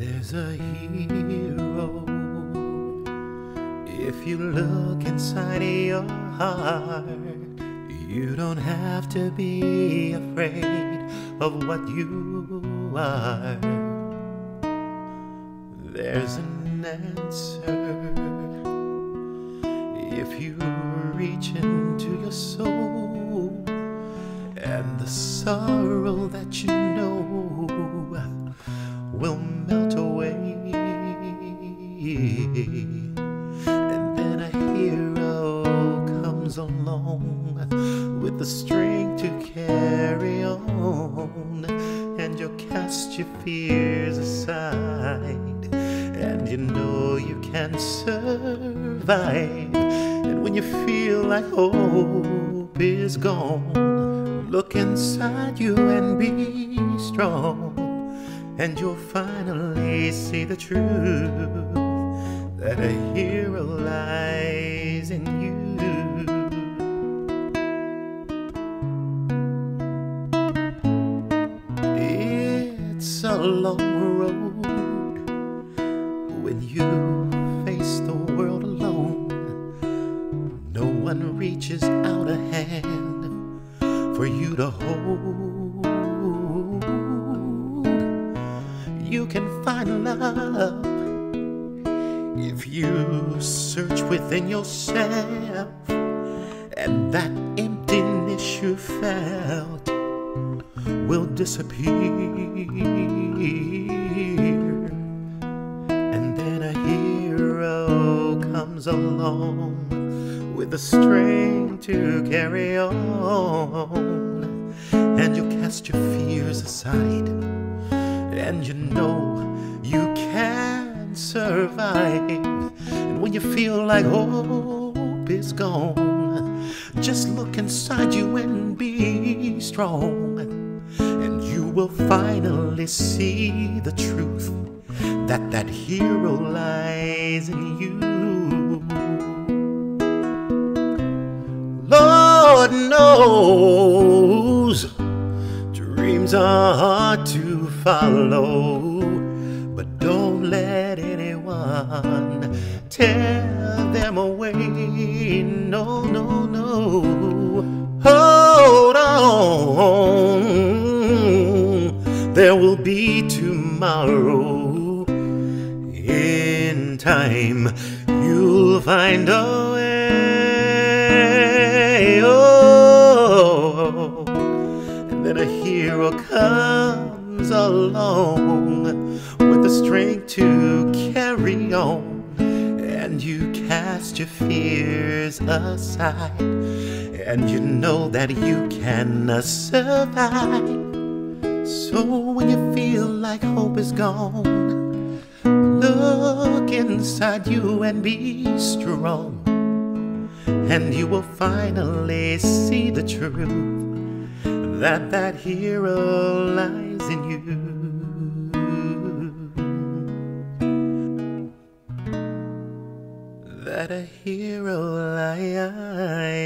There's a hero if you look inside your heart. You don't have to be afraid of what you are. There's an answer if you reach into your soul and the sorrow that you know will melt away. And then a hero comes along with the strength to carry on, and you'll cast your fears aside, and you know you can survive. And when you feel like hope is gone, look inside you and be strong and you'll finally see the truth that a hero lies in you. It's a long road when you face the world alone. No one reaches out a hand for you to hold you can find love. If you search within yourself and that emptiness you felt will disappear. And then a hero comes along with the strength to carry on. And you cast your fears aside and you know you can survive. And when you feel like hope is gone, just look inside you and be strong. And you will finally see the truth that that hero lies in you. Lord knows dreams are hard to follow, but don't let anyone tear them away. No, no, no. Hold on, there will be tomorrow. In time, you'll find a way. Oh, and then a hero comes along with the strength to carry on. And you cast your fears aside, and you know that you can survive. So when you feel like hope is gone, look inside you and be strong. And you will finally see the truth that that hero lies in you. That a hero lies